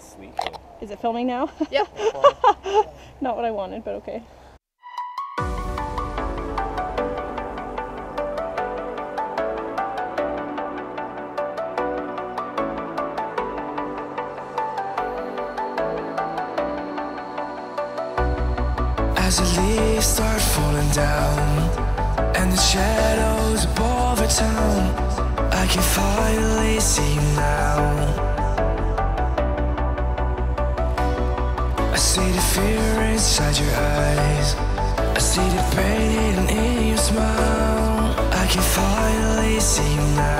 asleep. Is it filming now? Yep. Not what I wanted, but okay. As the leaves start falling down And the shadows above our town I can finally see you now see the fear inside your eyes. I see the pain in your smile. I can finally see you now